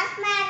class man.